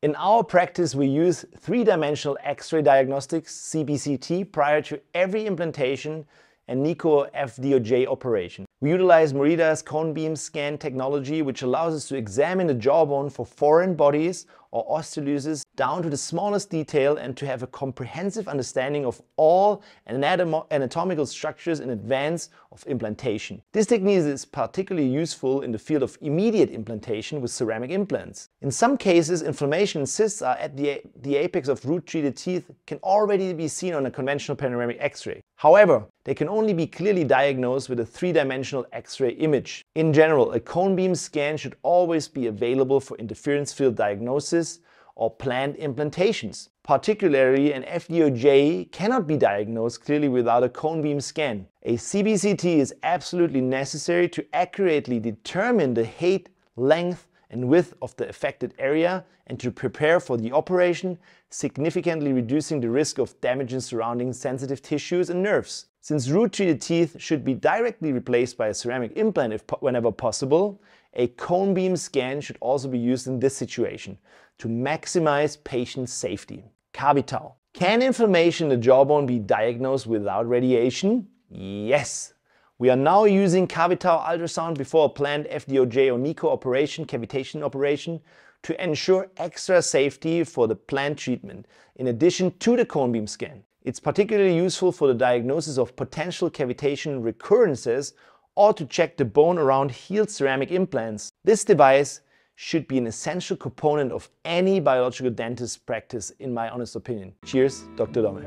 In our practice, we use three-dimensional X-ray diagnostics, CBCT, prior to every implantation and Nico FDOJ operation. We utilize Morita's cone beam scan technology, which allows us to examine the jawbone for foreign bodies or osteolyses down to the smallest detail and to have a comprehensive understanding of all anatomical structures in advance of implantation. This technique is particularly useful in the field of immediate implantation with ceramic implants. In some cases, inflammation cysts are at the, the apex of root-treated teeth can already be seen on a conventional panoramic X-ray. However, they can only be clearly diagnosed with a three-dimensional X-ray image. In general, a cone beam scan should always be available for interference field diagnosis or planned implantations. Particularly, an FDOJ cannot be diagnosed clearly without a cone beam scan. A CBCT is absolutely necessary to accurately determine the height, length, and width of the affected area and to prepare for the operation, significantly reducing the risk of damaging surrounding sensitive tissues and nerves. Since root-treated teeth should be directly replaced by a ceramic implant if whenever possible, a cone beam scan should also be used in this situation to maximize patient safety. CaviTAU. Can inflammation in the jawbone be diagnosed without radiation? Yes, we are now using CaviTAU ultrasound before a planned FDOJ or NICO operation, cavitation operation, to ensure extra safety for the planned treatment, in addition to the cone beam scan. It's particularly useful for the diagnosis of potential cavitation recurrences or to check the bone around healed ceramic implants. This device should be an essential component of any biological dentist practice in my honest opinion. Cheers, Dr. Dome.